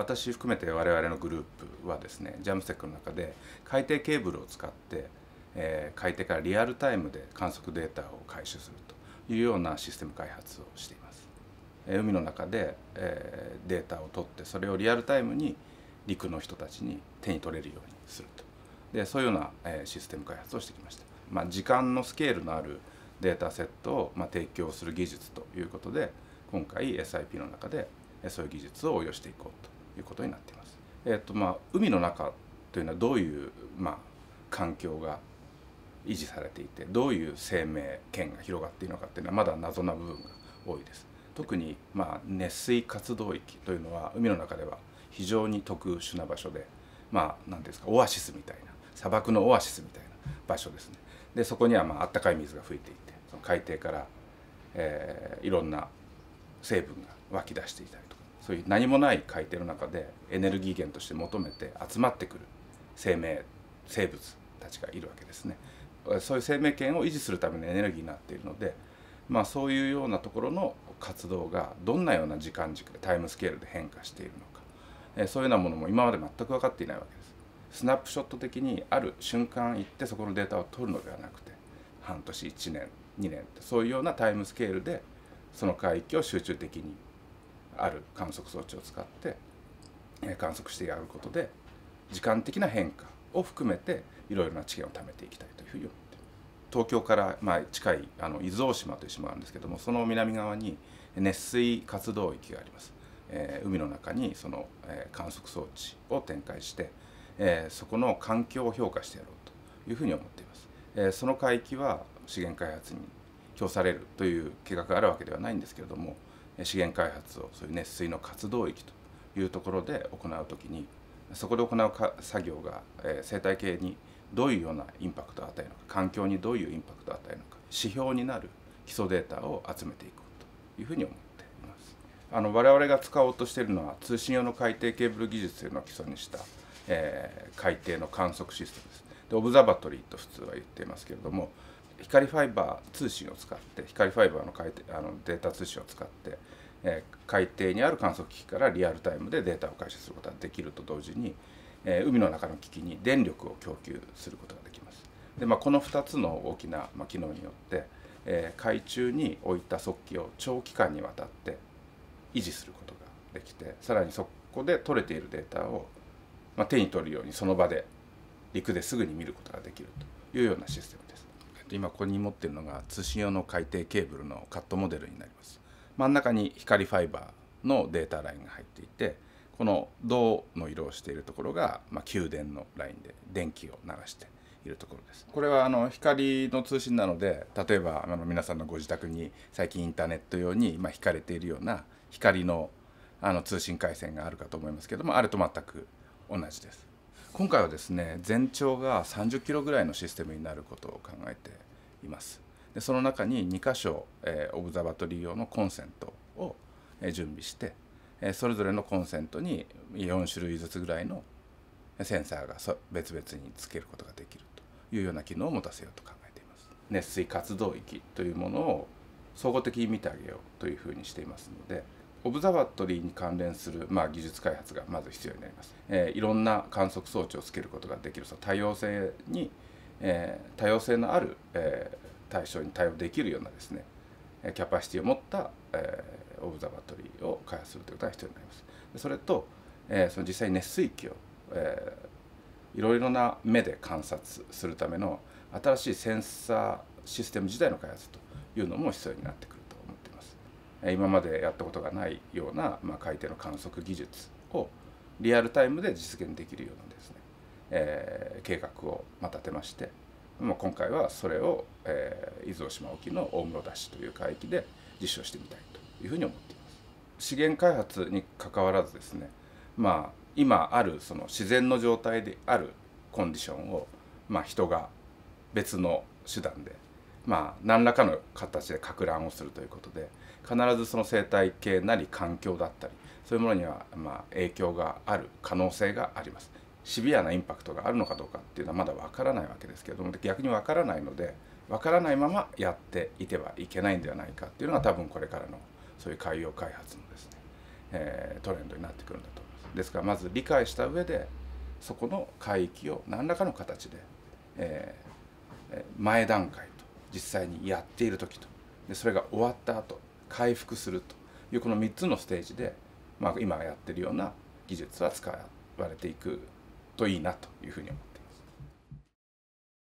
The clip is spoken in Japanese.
私含めて我々のグループはですね JAMSTEC の中で海底ケーブルを使って、えー、海底からリアルタイムで観測データを回収するというようなシステム開発をしています。え、海の中で、えー、データを取ってそれをリアルタイムに陸の人たちに手に取れるようにするとでそういうような、えー、システム開発をしてきました。まあ、時間のスケールのあるデータセットを、まあ、提供する技術ということで今回 SIP の中でそういう技術を応用していこうということになっています。えーとまあ、海の中というのはどういう、まあ、環境が維持されていてどういう生命圏が広がっているのかっていうのはまだ謎な部分が多いです。特に、まあ、熱水活動域というのは海の中では非常に特殊な場所でまあ何ですかオアシスみたいな砂漠のオアシスみたいな場所ですね。でそこにはまあったかい水が吹いていてその海底から、えー、いろんな成分が湧き出していたりそういう何もない海底の中でエネルギー源として求めて集まってくる生命生物たちがいるわけですね。そういう生命圏を維持するためのエネルギーになっているので、まあ、そういうようなところの活動がどんなような時間軸でタイムスケールで変化しているのか、えそういうようなものも今まで全く分かっていないわけです。スナップショット的にある瞬間行ってそこのデータを取るのではなくて半年1年2年そういうようなタイムスケールでその海域を集中的にある観測装置を使って観測してやることで時間的な変化を含めていろいろな知見を貯めていきたいというふうに思ってます東京からまあ近いあの伊豆大島という島なんですけどもその南側に熱水活動域があります、えー、海の中にその、えー、観測装置を展開して、えー、そこの環境を評価してやろうというふうに思っています、えー、その海域は資源開発に供されるという計画があるわけではないんですけれども資源開発をそういう熱水の活動域というところで行う時にそこで行う作業が、え生態系にどういうようなインパクトを与えるのか環境にどういうインパクトを与えるのか指標になる基礎データを集めていこうというふうに思っています。あの我々が使おうとしているのは通信用の海底ケーブル技術というのを基礎にした、えー、海底の観測システムです。でオブザバトリーと普通は言っていますけれども光ファイバー通信を使って光ファイバーの海底あのデータ通信を使って、えー、海底にある観測機器からリアルタイムでデータを回収することができると同時に、えー、海の中の機器に電力を供給することができます。でまあ、この2つの大きな、まあ、機能によって、えー、海中に置いた速記を長期間にわたって維持することができてさらにそこで取れているデータを、まあ、手に取るようにその場で陸ですぐに見ることができるというようなシステムです。今ここに持っているのが通信用の海底ケーブルのカットモデルになります。真ん中に光ファイバーのデータラインが入っていてこの銅の色をしているところが、まあ、給電のラインで電気を流しているところです。これはあの光の通信なので例えばあの皆さんのご自宅に最近インターネット用に、まあ、引かれているような光のあの通信回線があるかと思いますけどもあれと全く同じです。今回はですね全長が30キロぐらいのシステムになることを考えています。でその中に2箇所、えー、オブザバトリー用のコンセントを、えー、準備して、えー、それぞれのコンセントに4種類ずつぐらいのセンサーが別々につけることができるというような機能を持たせようと考えています。熱水活動域というものを総合的に見てあげようというふうにしていますのでオブザバトリーに関連する、まあ、技術開発がまず必要になります、えー、いろんな観測装置をつけることができるその多様性に、えー、多様性のある、えー、対象に対応できるようなですねキャパシティを持った、えー、オブザバトリーを開発するということが必要になります。それと、えー、その実際に熱水器を、えー、いろいろな目で観察するための新しいセンサーシステム自体の開発というのも必要になってくる。今までやったことがないような、まあ、海底の観測技術をリアルタイムで実現できるようなですね、えー、計画をま立てまして、まあ、今回はそれを、えー、伊豆大島沖の大室田市という海域で実証してみたいというふうに思っています。資源開発にかかわらずですね、まあ、今あるその自然の状態であるコンディションを、まあ、人が別の手段で、まあ、何らかの形でか乱をするということで必ずその生態系なり環境だったりそういうものにはまあ影響がある可能性がありますシビアなインパクトがあるのかどうかっていうのはまだわからないわけですけれども逆にわからないのでわからないままやっていてはいけないんではないかっていうのが多分これからのそういう海洋開発のですね、えー、トレンドになってくるんだと思います。ですからまず理解した上でそこの海域を何らかの形で、えー、前段階実際にやっている時と。でそれが終わった後回復すると。いうこの3つのステージで、まあ、今やってるような技術は使われていくといいなというふうに思って